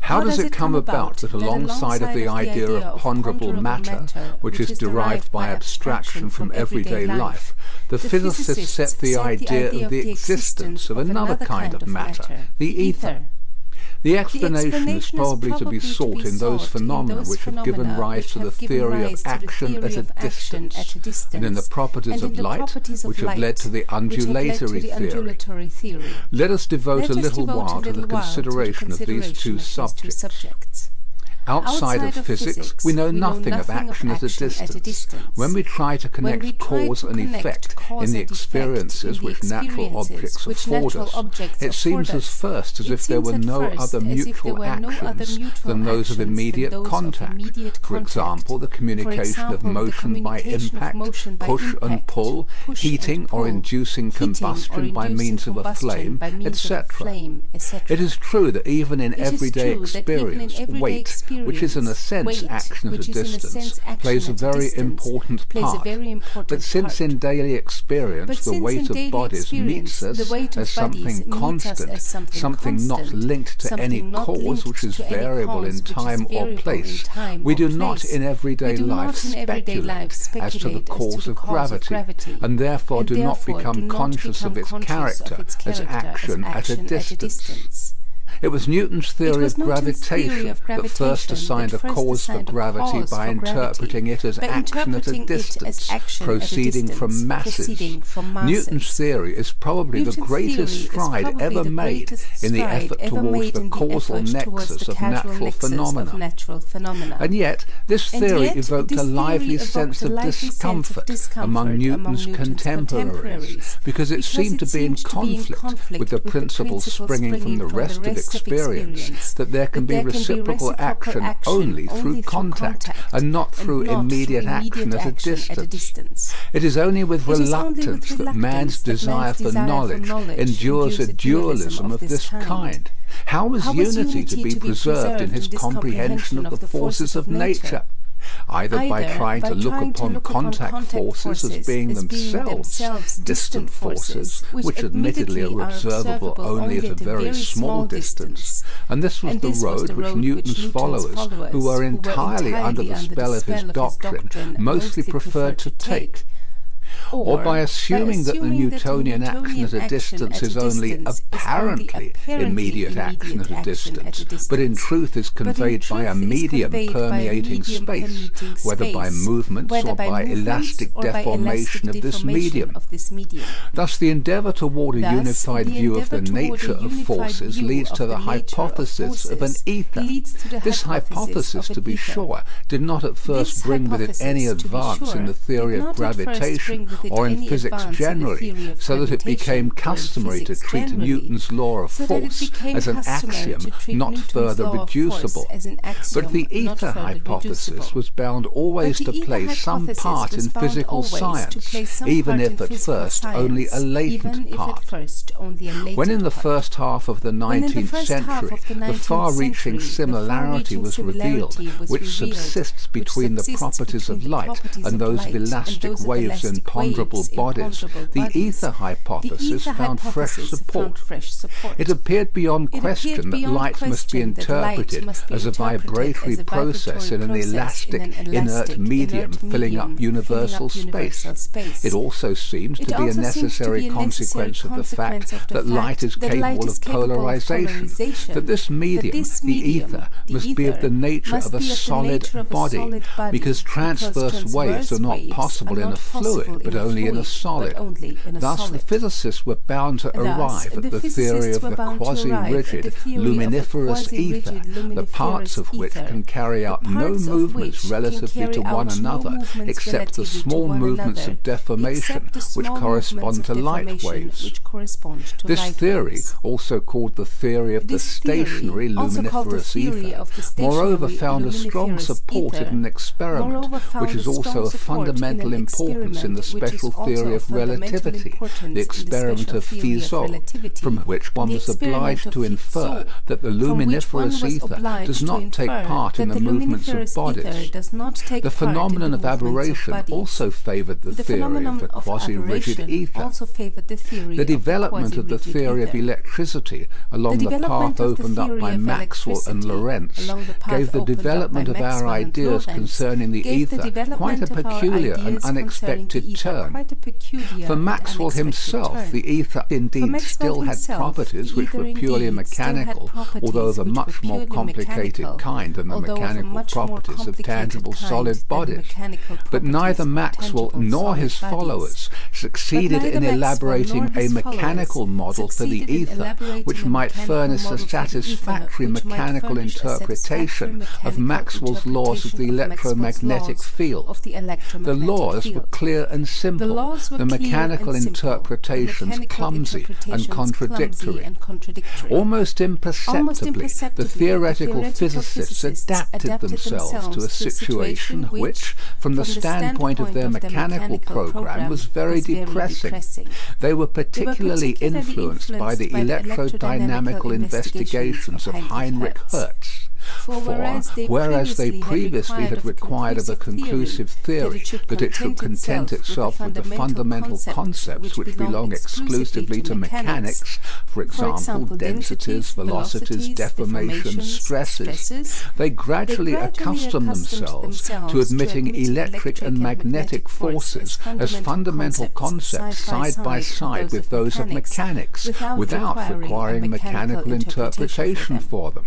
How does it come about that alongside of the idea of ponderable matter, which is derived by abstraction from everyday life, the physicists set the idea of the existence of another kind of matter, the ether? The explanation is probably to be sought in those phenomena which have given rise to the theory of action at a distance, and in the properties of light which have led to the undulatory theory. Let us devote a little while to the consideration of these two subjects. Outside, Outside of, physics, physics, we know we nothing, know nothing of action, of action at, a distance. at, a distance. When we try to connect try cause to and effect in the experiences which natural objects which afford us, objects it seems as first as if there were no other mutual actions than those of immediate contact. For example, the communication of motion by impact, push and pull, heating or inducing combustion by means of a flame, etc. It is true that even in everyday experience, weight which is in a sense weight, action at a distance, plays a very distance, important part. Important but since part. in daily experience the weight of bodies meets us as something constant, as something, something constant, not linked to any cause which is variable in time or place, we do not in everyday life speculate as to the cause of gravity, and therefore do not become conscious of its character as action at a distance. It was Newton's theory, was of, gravitation theory of, gravitation that first assigned that first a cause for gravity by interpreting it as action at a distance, proceeding, distance from proceeding from masses. Newton's theory is probably Newton's the greatest stride ever made in the effort towards the causal nexus of natural phenomena. natural phenomena. And yet, this theory yet, evoked this a lively sense of discomfort among Newton's contemporaries because it seemed to be in conflict with the principles springing from the rest of experience that there can, be, there reciprocal, can be reciprocal action, action only through contact, contact and not through and immediate, not immediate action, action at, a at, a distance. It is only with reluctance only with that man's desire for knowledge, knowledge endures a dualism of this kind. How was unity to be preserved in his comprehension of the forces of nature? Either, either by trying, by to, look trying upon to look contact, contact forces, forces as being, as themselves, being themselves distant forces, which, which admittedly are observable only at a very small distance. And this was, and the, road was the road which Newton's, Newton's followers, followers, who were entirely, were entirely under the spell of his doctrine, mostly preferred to take or, or by assuming, by assuming that the Newtonian, that Newtonian action at a distance is only apparently immediate action at a distance, but in truth is conveyed by a medium permeating space, whether by movements or by elastic deformation of this medium. Thus the endeavour toward a unified view of the nature of forces leads to the hypothesis of an ether. This hypothesis, to be sure, did not at first bring with it any advance in the theory of gravitation or in physics generally, so that it became customary to treat Newton's law of force as an axiom not further reducible. But the ether hypothesis was bound always to play some part in physical science, even if at first only a latent part. When in the first half of the 19th century the far-reaching similarity was revealed which subsists between the properties of light and those of elastic waves in imponderable bodies, the ether hypothesis found fresh support. It appeared beyond question that light must be interpreted as a vibratory process in an elastic, inert medium filling up universal space. It also seemed to be a necessary consequence of the fact that light is capable of polarization, that this medium, the ether, must be of the nature of a solid body, because transverse waves are not possible in a fluid, but only in a solid. In a Thus, solid. the physicists were bound to arrive at the, theory of the quasi-rigid, luminiferous ether, the parts of which can carry out no movements relatively to one another, except the small movements of deformation which correspond to light waves. This theory, also called the theory of the stationary luminiferous ether, moreover found a strong support in an experiment which is also of fundamental importance in the special theory of relativity, the experiment of Fizeau, from which one was obliged to infer that the luminiferous ether does not take part in the movements of bodies. The phenomenon of aberration also favored the theory of the quasi-rigid ether. The development of the theory of electricity along the path opened up by Maxwell and Lorentz gave the development of our ideas concerning the ether quite a peculiar and unexpected turn. For Maxwell himself, the ether indeed still had properties which were purely mechanical, although of a much more complicated kind than the mechanical properties of tangible solid bodies. But neither Maxwell nor his followers succeeded in elaborating a mechanical model for the ether which might furnish a satisfactory mechanical interpretation of Maxwell's laws of the electromagnetic field. The laws were clear and simple, the mechanical interpretations clumsy and contradictory. and contradictory Almost imperceptibly, the theoretical physicists adapted themselves to a situation which, from the standpoint of their mechanical program, was very depressing. They were particularly influenced by the electrodynamical investigations of Heinrich Hertz. For, whereas they previously had required of a conclusive theory that it should content itself with the fundamental concepts which belong exclusively to mechanics, for example, densities, velocities, deformations, stresses, they gradually accustom themselves to admitting electric and magnetic forces as fundamental concepts side by side with those of mechanics, without requiring mechanical interpretation for them.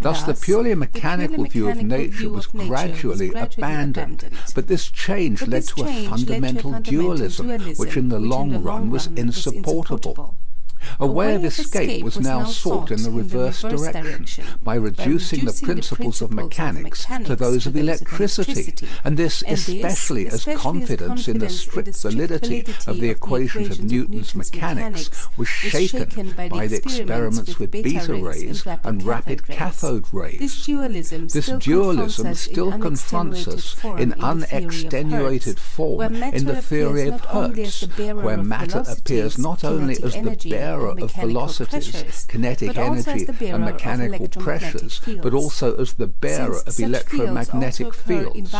Thus the purely mechanical view of nature was gradually abandoned, but this change led to a fundamental dualism, which in the long run was insupportable. A way of escape was now sought in the reverse direction, by reducing the principles of mechanics to those of electricity, and this especially as confidence in the strict validity of the equations of Newton's mechanics was shaken by the experiments with beta rays and rapid cathode rays. This dualism still confronts us in unextenuated form in the theory of Hertz, where matter appears not only as the bearer of velocities, kinetic energy, and mechanical pressures, but also as the bearer of electromagnetic fields.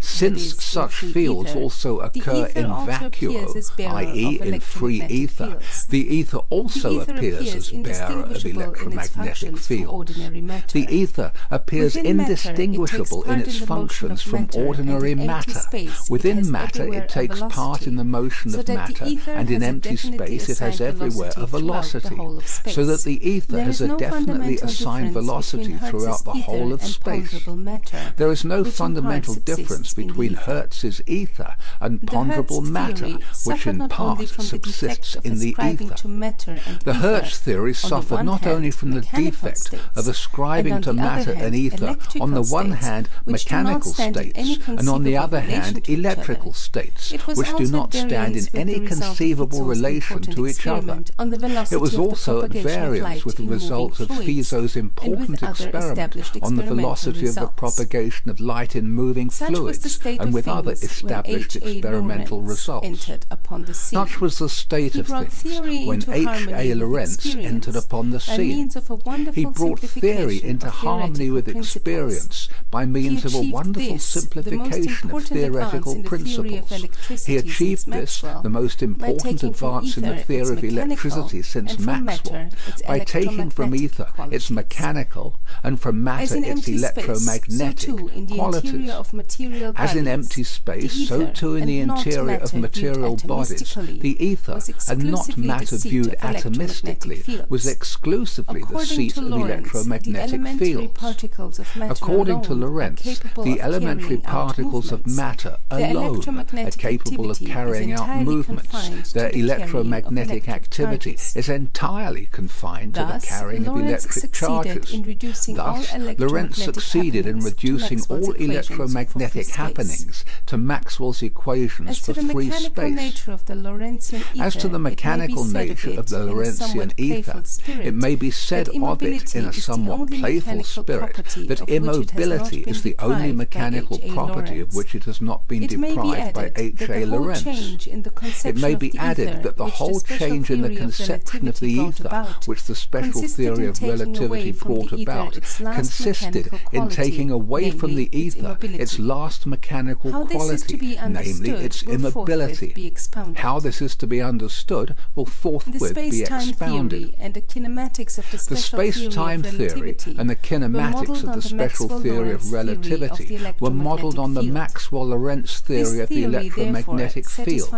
Since such fields also occur in vacuo, i.e. in free ether, the ether also appears as bearer of electromagnetic fields. The ether appears indistinguishable in its functions from ordinary matter. Within matter it takes part in the motion of matter, and in empty space it has everywhere a velocity, so that the ether has a definitely assigned velocity throughout the whole of space. There is no fundamental difference between Hertz's ether and ponderable matter, which in part subsists in the ether. The Hertz theory suffered not only from the defect of ascribing to matter and ether on the one hand mechanical states, and on the other hand electrical states, which do not stand in any conceivable relation to each other. It was also at variance with the results of Fizeau's important experiment on the velocity of the propagation of light in moving fluids, and with other established experimental results. Such was the state of things when H. A. Lorentz entered upon the scene. He brought theory into harmony with experience by means of a wonderful simplification of theoretical principles. He achieved this, the most important advance in the theory of electricity since Maxwell, by taking from ether its mechanical and from matter its electromagnetic qualities. As in empty space, so too in the interior of material bodies, the ether, and not matter viewed atomistically, was exclusively the seat of electromagnetic fields. According to Lorentz, the elementary particles of matter alone are capable of carrying out movements. Their electromagnetic activity gravity is entirely confined to the carrying of electric charges. Thus, Lorentz succeeded in reducing all electromagnetic happenings to Maxwell's equations for free space. As to the mechanical nature of the Lorentzian ether, it may be said of it in a somewhat playful spirit that immobility is the only mechanical property of which it has not been deprived by H. A. Lorentz. It may be added that the whole change in the conception of the ether, which the special theory of relativity brought about, consisted in taking away from the ether its last mechanical quality, namely its immobility. How this is to be understood will forthwith be expounded. The space-time theory and the kinematics of the special theory of relativity were modelled on the Maxwell-Lorentz theory of the electromagnetic field.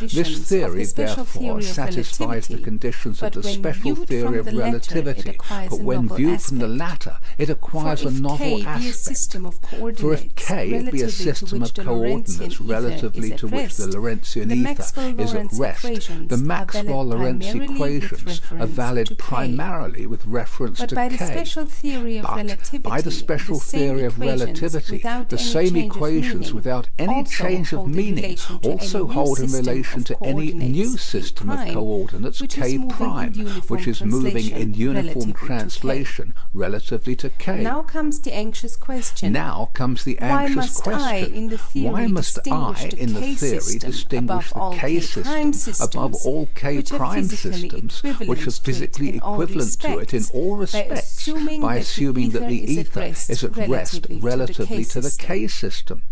This theory, therefore, satisfies the conditions of the special theory of relativity, but when viewed from the latter, it acquires a novel aspect. For if K be a system of coordinates relatively to which the Lorentzian ether is at rest, the Maxwell-Lorentz equations are valid primarily with reference to K. But by the special theory of relativity, the same equations without any change of meaning also hold in relation to any new system of coordinates K prime, which is moving in uniform translation relatively to K. Now comes the anxious question. Now comes the anxious question. Why must I, in the theory, distinguish the K system above all K prime systems, which are physically equivalent to it in all respects, by assuming that the ether is at rest relatively to the K system?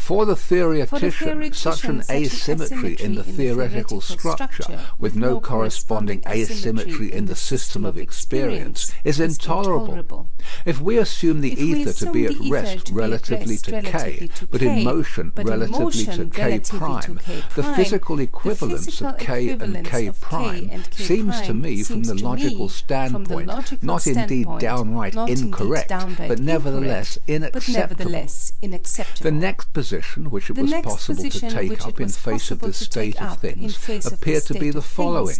For the theoretician, such an asymmetry in the theoretical structure, with no corresponding asymmetry in the system of experience, is intolerable. If we assume the ether to be at rest relatively to k, but in motion relatively to k prime, the physical equivalence of k and k prime seems to me from the logical standpoint not indeed downright incorrect, but nevertheless inacceptable. The next position which it the was possible to take up in face of this state of things appeared to be the following.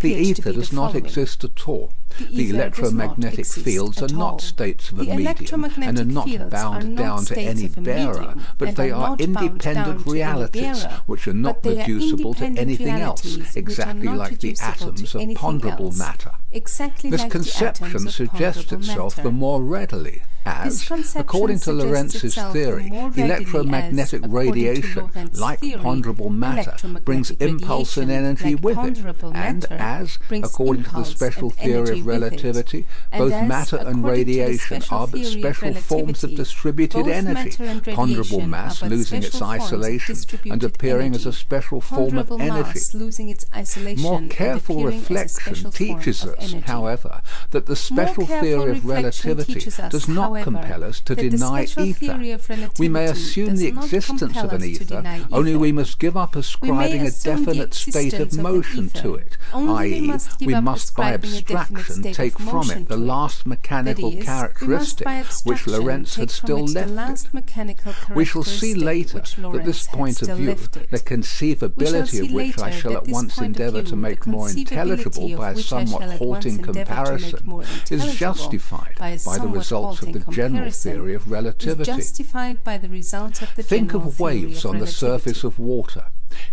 The ether does not exist at all. The electromagnetic fields are not states of a medium and are not bound down to any bearer, but they are independent realities which are not reducible to anything else, exactly like the atoms of ponderable matter. This conception suggests itself the more readily as, according to Lorentz's theory, electromagnetic radiation, like ponderable matter, brings impulse and energy with it, and as, according to the special theory of relativity, both matter and radiation are but special forms of distributed energy, ponderable mass losing its isolation and appearing as a special form of energy. More careful reflection teaches us, however, that the special theory of relativity does not compel us to deny ether. We may assume the existence of an ether, only we must give up ascribing a definite state of motion to it, i.e., we must by abstraction take from it the last mechanical characteristic which Lorentz had still left it. We shall see later that this point of view, the conceivability of which I shall at once endeavour to make more intelligible by a somewhat halting comparison, is justified by the results of the general theory of relativity. Think of waves on the surface of water.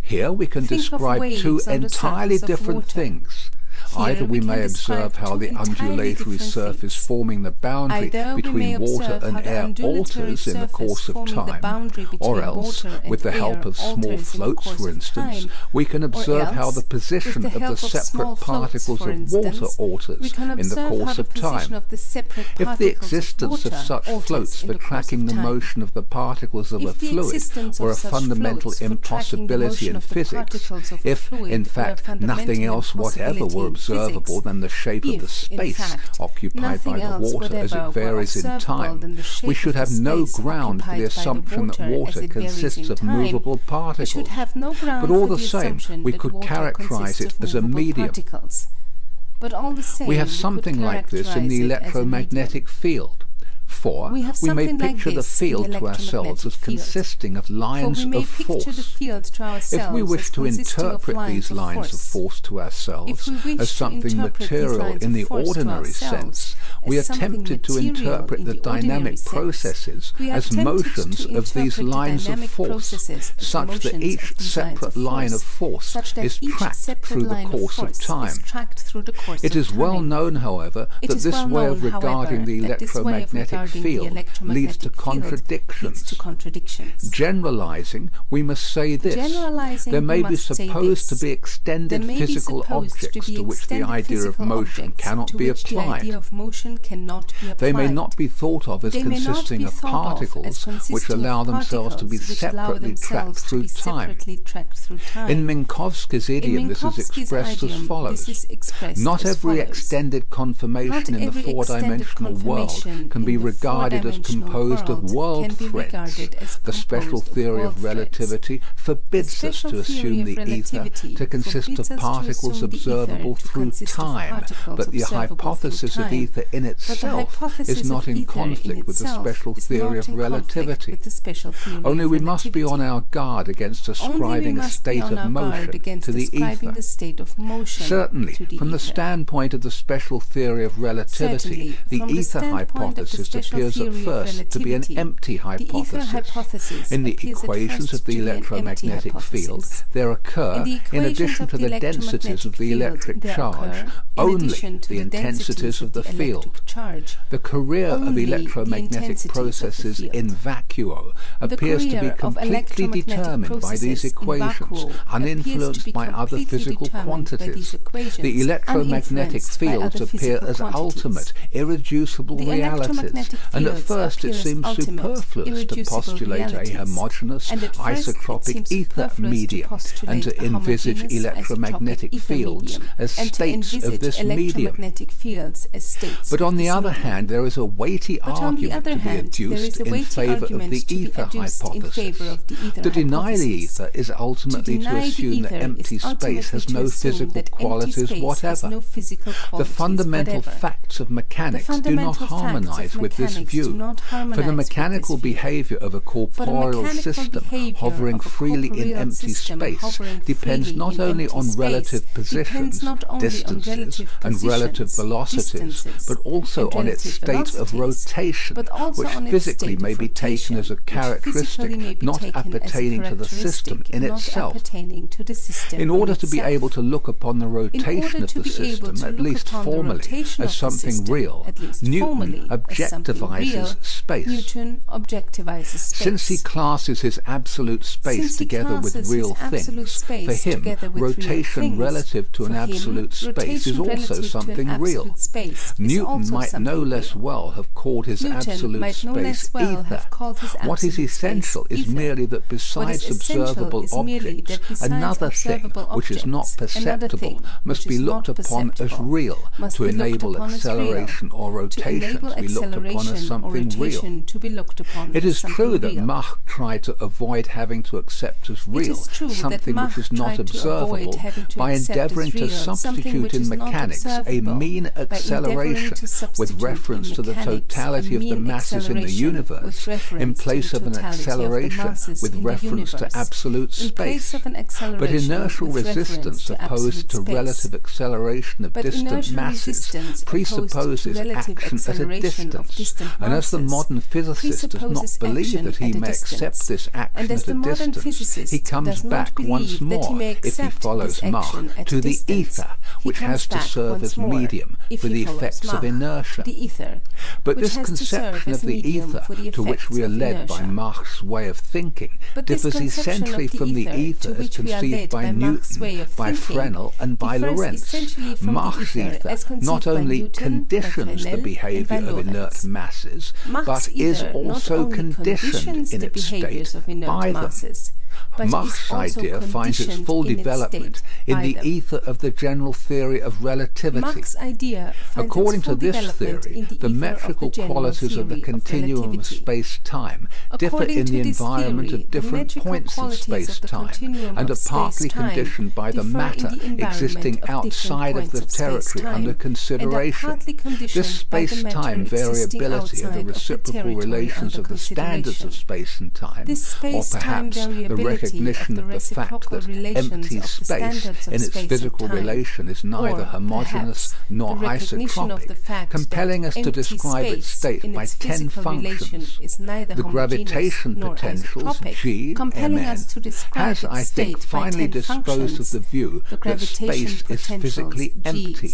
Here we can Think describe two entirely different things. Either we may observe how the undulatory surface forming the boundary between water and air alters in the course of time, or else, with the help of small floats for instance, we can observe how the position of the separate particles of water alters in the course of time. If the existence of such floats for tracking the motion of the particles of a fluid were a fundamental impossibility in physics, if, in fact, nothing else whatever were observable than the shape of the space occupied by the water as it varies in time, we should have no ground for the assumption that water consists of movable particles. But all the same, we could characterize it as a medium. Particles. But all the same, We have something like this in the electromagnetic field. For we, we may picture like the field to ourselves as consisting of lines of force. if we wish to interpret these lines of force to ourselves as something material in the ordinary sense, we are tempted to interpret the, dynamic processes as motions of these lines of force, such that each separate line of force is tracked through the course of time. It is well known, however, that this way of regarding the electromagnetic field leads to contradictions. Leads to contradictions. Generalizing, we must say this. Generalizing, there may be supposed to be extended physical objects to, to which the idea of motion cannot be applied. They may not be thought of as they consisting of particles which allow themselves to be separately tracked through, separately tracked through time. In Minkowski's idiom, In this is expressed as follows. Not every extended conformation in the four-dimensional world can be regarded regarded as composed of world threads. The special theory of relativity forbids us to assume the ether to consist of particles observable through time, but the hypothesis of ether in itself is not in conflict with the special theory of relativity. Only we must be on our guard against ascribing a state of motion to the ether. Certainly, from the standpoint of the special theory of relativity, the ether hypothesis appears at first to be an empty hypothesis. hypothesis in the equations of the electromagnetic field, there occur, the in addition to the, the densities of the electric charge, only the intensities of the field. The career of electromagnetic processes in vacuo appears to be completely determined by these equations, uninfluenced by other physical quantities. The electromagnetic fields appear as ultimate, irreducible realities and at first it seems superfluous to postulate a homogeneous isotropic ether medium and to envisage electromagnetic fields as states of this medium. But on the other hand, there is a weighty argument to be adduced in favor of the ether hypothesis. To deny the ether is ultimately to, assume that empty space has no physical qualities whatever. the fundamental facts of mechanics do not harmonize with this view, for the mechanical behavior of a corporeal system hovering freely in empty space depends not only on relative positions, distances, and relative velocities, but also on its state of rotation, which physically may be taken as a characteristic not appertaining to the system in itself. In order to be able to look upon the rotation of the system, at least formally, as something real, Newton objected objectivizes space. Newton objectivizes space. Since he classes his absolute space together with real things, for him, rotation relative to an absolute space is also something real. Newton might no less well have called his absolute space ether. What is essential is merely that besides observable objects, another thing which is not perceptible must be looked upon as real to enable acceleration or rotation to be looked upon upon as something real. To be looked upon it is true that real. Mach tried to avoid having to accept as real something which is not observable by endeavouring to substitute in mechanics a mean acceleration with reference to the totality of the masses in the universe in place of an acceleration with reference to absolute space, but inertial resistance opposed to relative acceleration of distant masses presupposes action at a distance and as the modern physicist does not believe that he may accept this action at a distance, he comes back once more, if he follows Mach, to the ether, which has to serve as medium for the effects of inertia. But this conception of the ether, to which we are led by Mach's way of thinking, differs essentially from the ether as conceived by Newton, by Fresnel, and by Lorentz. Mach's ether not only conditions the behavior of inert matter, masses, Mass but either, is also conditioned in its state by them. Masses. But Mach's idea finds its full development in, in the them. ether of the general theory of relativity. According to this theory, the, the metrical of the qualities of the continuum of space-time differ in the environment theory, of different points of space-time and are partly conditioned by the matter existing outside of the territory of under consideration. This space-time variability of the reciprocal relations of the standards of space and time, or perhaps the recognition of of the the fact that empty the space in its physical relation is neither homogeneous nor the the isotropic, fact compelling us to describe its state by ten functions. The gravitation potentials G, compelling Mn, us to describe has, I think, finally 10 disposed of the view the that space is physically empty.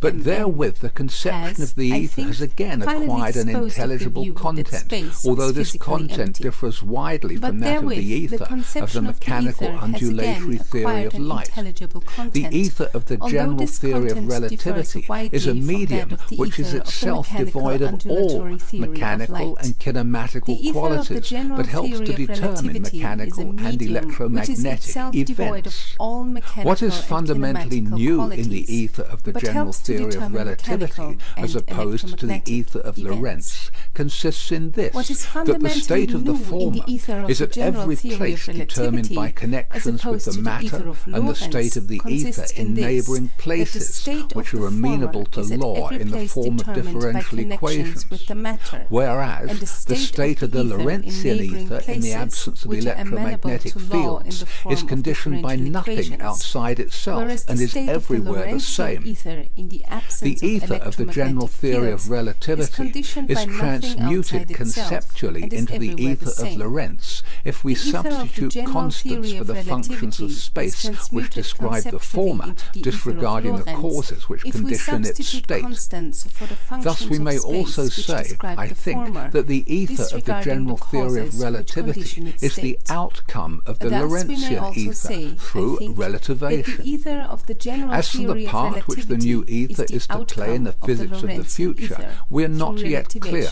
But therewith the conception of the ether has again acquired an the intelligible content, although this content differs widely from that of the ether of the of the mechanical ether has undulatory theory of light. content. The ether of the general theory of relativity is a medium which is ether of itself devoid of all of mechanical and kinematical ether of qualities, but helps to determine mechanical and medium which is electromagnetic of events. What is fundamentally new in the ether of the general theory of relativity, as opposed to the ether of events. Lorentz, consists in this that the state of the former the ether of is at every theory determined by connections with the matter and the state of the ether in in neighbouring places, which are amenable to former is at law in the form of differential equations, with the matter, whereas the the state state of the the ether in Lorentzian ether, in the absence of which are amenable electromagnetic to law in fields, is conditioned by nothing outside itself and is everywhere the the same. Ether in the The ether of the general theory of relativity is, transmuted conceptually into the ether the of. Lorentz if we The the substitute constants for the functions of space which describe the former, into the ether of disregarding the causes which if condition its state. constants for the functions Thus we may also say, I think, former, that the ether of the general the theory of relativity is the outcome of the Thus we may Lorentzian ether say, through relativation. ether of the general As for the part which the new ether is to play in the physics of the future, we are not yet clear.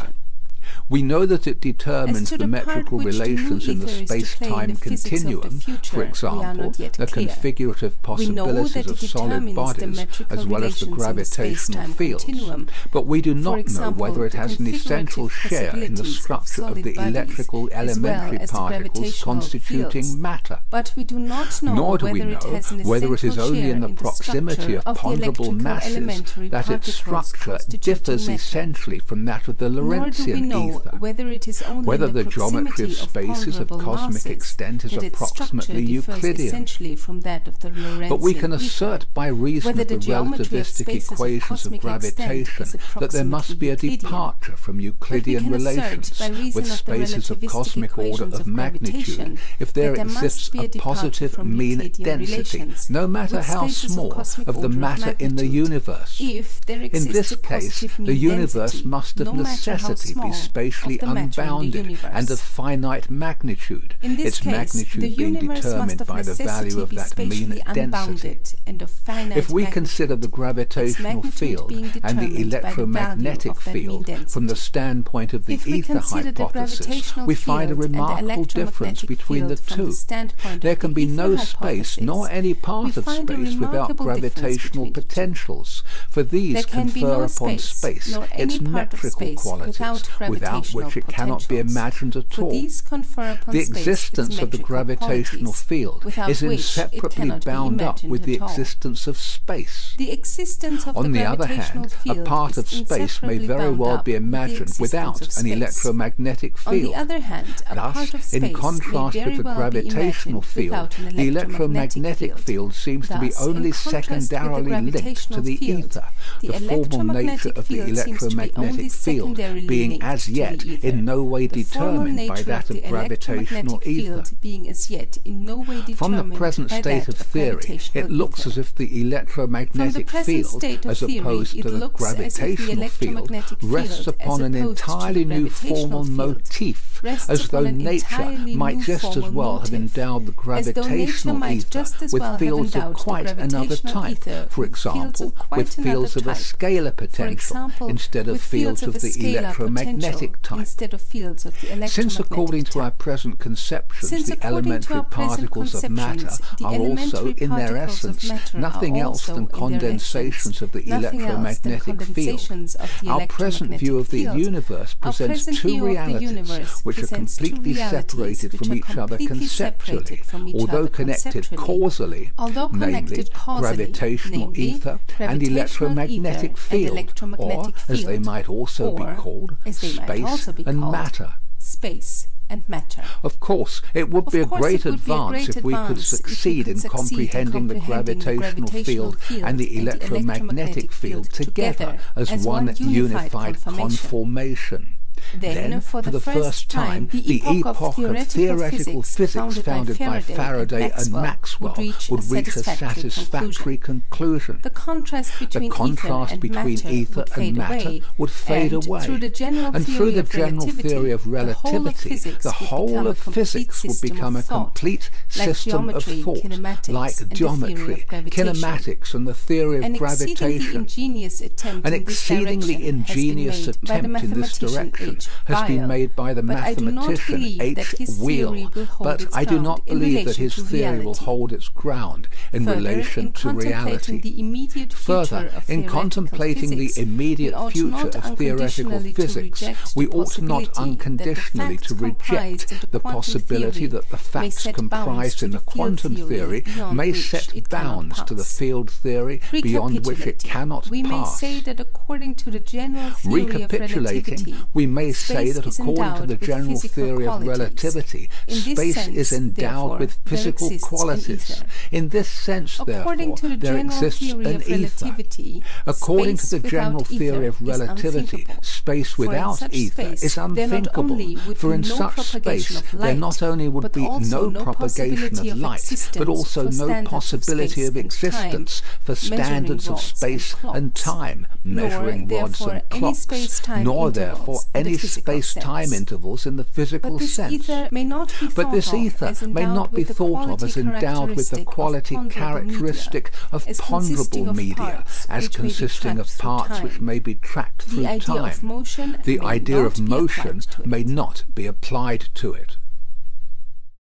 We know that it determines the metrical which the new relations in the ether is to play in space-time physics the continuum, future, for example, the configurative possibilities of solid bodies, as well as the relations in the gravitational fields, continuum. but we do not know whether it has an essential share in the possibilities of structure of the electrical as well elementary particles constituting fields. matter. But we do not know Nor do we whether it know whether it is only in the in the proximity of of ponderable masses that its structure differs essentially from that of the Nor do we Lorentzian know ether. whether it is only Whether the, the geometry of spaces of cosmic extent is approximately Euclidean. essentially from that of the Lorentzian But we can assert by reason of the the of relativistic of equations of extent gravitation that there must be a departure from Euclidean relations with spaces of cosmic order of of magnitude if there there exists a a positive mean density, no matter how spaces of small, of the of matter in the universe. If there In this case, the universe density, must of no necessity small, be spatially of the matter in the unbounded universe. and of finite magnitude, its case, magnitude the being universe determined must of by the value of that mean density. unbounded and of finite If we consider the gravitational field and the determined by the value electromagnetic mean field from the standpoint of the If ether hypothesis, we find a the remarkable difference between the from the two. There can be no space nor any part of space without gravitational the two. potentials, for these There can be confer no upon space, space its part of metrical space qualities, without without which it cannot be imagined at all. these confer upon The existence of the gravitational field is inseparably bound up with the existence of space. The existence of On the the other hand, a part of space may very well be imagined without an electromagnetic On field. the other hand, a Thus, part of space in contrast with the well gravitational field, the electromagnetic field. seems to be only contrast with the secondarily linked to the ether, the the formal nature electromagnetic of the field seems to be only electromagnetic field being as the yet in no way The determined by that of gravitational ether. being as yet in no way From the present state of theory, gravitational it looks ether. as if the From the electromagnetic field, as opposed to the as the gravitational field, rests upon an opposed to the entirely new formal motif, as though nature might just as well have endowed the as though nature gravitational ether with fields of quite another type, for with fields of example, with fields of a scalar potential instead of fields of the electromagnetic magnetic type. instead of fields of the electromagnetic Since according to our present conceptions, Since the elementary particles of matter the are also, in their essence, nothing else than condensations of the nothing else than electromagnetic field. condensations of the Our present view of the universe presents present two view of the realities which are completely separated from each other conceptually, separated from each although connected causally, Although namely connected causally, gravitational namely ether and electromagnetic ether and field, electromagnetic or, as they might also be called, might space and matter. space and matter. Of course, it would be a course great it would be a advance if we could we succeed could in succeed in comprehending the comprehending the gravitational gravitational field and the and the electromagnetic electromagnetic field together together as as one unified unified conformation. Then, for the first time, the epoch of theoretical physics founded by Faraday and Maxwell would reach a satisfactory conclusion. The contrast The between contrast ether and between matter ether would and fade matter away, would fade and away. through the general and theory through the of general relativity, theory of the whole of relativity, physics the would whole become a of complete physics would system become of a thought, complete like system of geometry, thought, kinematics, like and the theory of geometry, gravitation. kinematics, and the theory of An exceedingly gravitation. An exceedingly ingenious has been made by the attempt in this direction Has been made by the but I do not mathematician H. Weyl, theory will hold but I do not believe that his theory will hold its ground in Further, relation in to contemplating reality. the immediate future Further, of in theoretical contemplating physics, the immediate we ought future not of theoretical unconditionally to physics, reject we the ought not possibility that the unconditionally facts to comprised in reject the possibility theory that the may facts set bounds comprised to in the quantum theory may set bounds to the field theory beyond which it cannot we may pass. say that according to the general theory of Recapitulating, relativity, we may say that according to the general theory of relativity, space sense, is endowed with physical qualities. In this sense, According therefore, there exists an ether. relativity, According to the general theory of relativity, space without ether is unthinkable. For in such propagation space, of there light, not only would be no propagation of light, but also no possibility of existence for standards of space and time, measuring rods therefore and any clocks, nor therefore the any space-time sense. intervals in the physical But sense. ether may not be But this ether may not be thought of as endowed with the quality characteristic of ponderable media, as which may be consisting of parts which may be tracked through time. the idea of motion may not be applied to it.